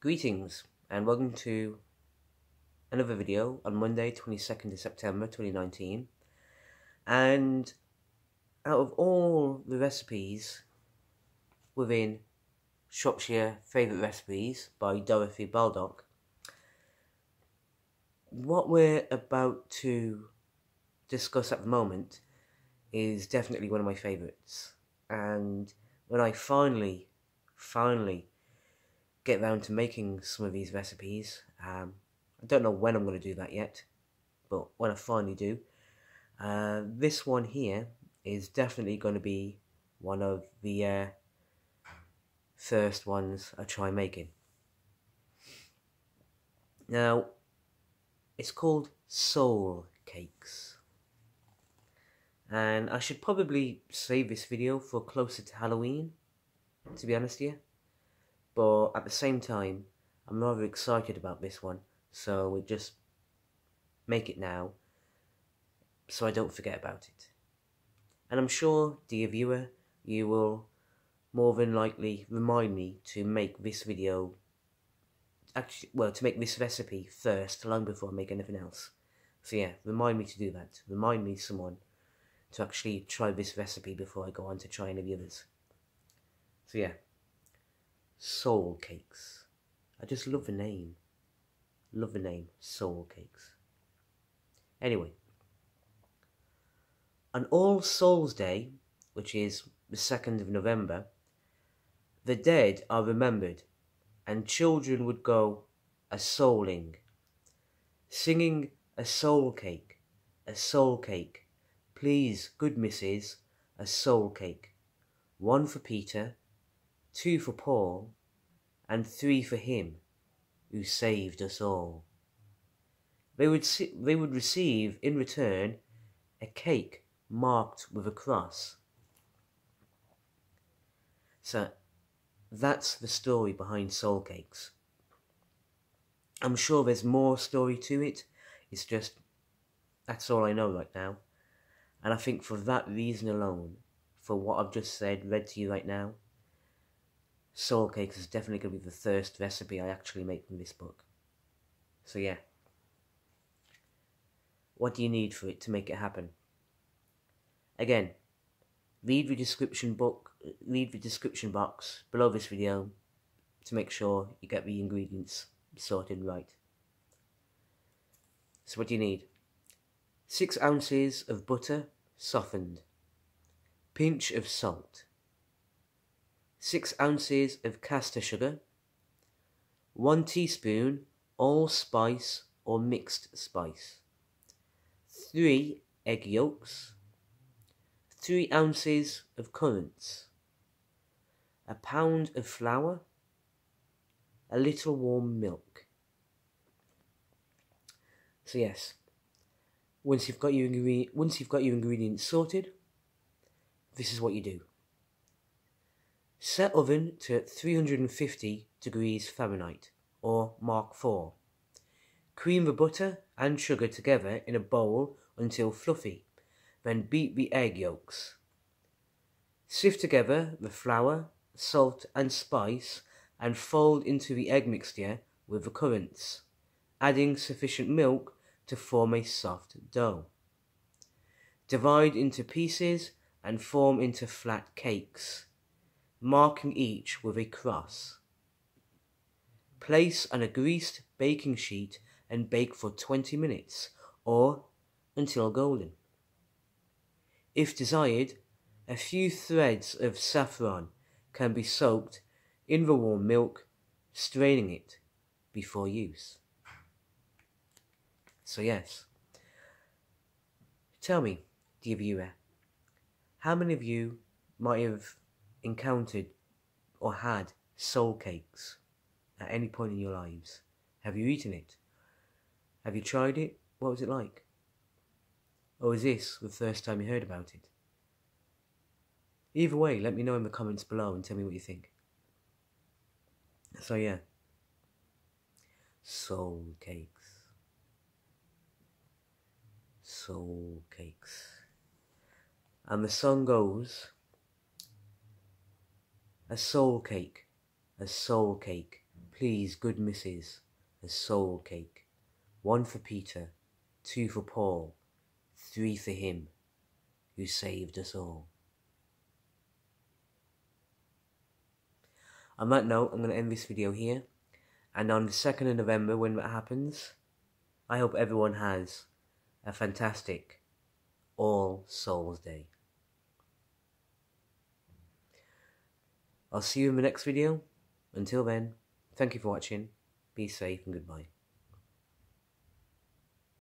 Greetings and welcome to another video on Monday 22nd of September 2019 and out of all the recipes within Shropshire Favourite Recipes by Dorothy Baldock what we're about to discuss at the moment is definitely one of my favourites. And when I finally finally get around to making some of these recipes. Um, I don't know when I'm going to do that yet, but when I finally do, uh, this one here is definitely going to be one of the uh, first ones I try making. Now, it's called Soul Cakes. And I should probably save this video for closer to Halloween, to be honest here but at the same time, I'm rather excited about this one, so we just make it now so I don't forget about it. And I'm sure, dear viewer, you will more than likely remind me to make this video, actually, well, to make this recipe first, long before I make anything else. So yeah, remind me to do that. Remind me someone to actually try this recipe before I go on to try any of the others. So yeah soul cakes. I just love the name. Love the name, soul cakes. Anyway, on All Souls Day, which is the 2nd of November, the dead are remembered, and children would go a souling, singing a soul cake, a soul cake, please, good missus, a soul cake, one for Peter, two for Paul, and three for him who saved us all. They would, they would receive in return a cake marked with a cross. So that's the story behind soul cakes. I'm sure there's more story to it. It's just that's all I know right now. And I think for that reason alone, for what I've just said, read to you right now, soul cakes is definitely going to be the first recipe I actually make from this book. So yeah. What do you need for it to make it happen? Again, read the description book, read the description box below this video to make sure you get the ingredients sorted right. So what do you need? 6 ounces of butter softened, pinch of salt, 6 ounces of caster sugar, 1 teaspoon allspice or mixed spice, 3 egg yolks, 3 ounces of currants, a pound of flour, a little warm milk. So yes, once you've got your once you've got your ingredients sorted, this is what you do. Set oven to 350 degrees Fahrenheit or Mark 4. Cream the butter and sugar together in a bowl until fluffy, then beat the egg yolks. Sift together the flour, salt and spice and fold into the egg mixture with the currants, adding sufficient milk to form a soft dough. Divide into pieces and form into flat cakes marking each with a cross. Place on a greased baking sheet and bake for 20 minutes or until golden. If desired, a few threads of saffron can be soaked in the warm milk, straining it before use. So yes, tell me, dear viewer, how many of you might have encountered or had soul cakes at any point in your lives? Have you eaten it? Have you tried it? What was it like? Or is this the first time you heard about it? Either way, let me know in the comments below and tell me what you think. So yeah, soul cakes. Soul cakes. And the song goes, a soul cake, a soul cake, Please, good missus, a soul cake. One for Peter, two for Paul, three for him who saved us all. On that note, I'm going to end this video here. And on the 2nd of November, when that happens, I hope everyone has a fantastic All Souls Day. I'll see you in the next video. Until then, thank you for watching, be safe and goodbye.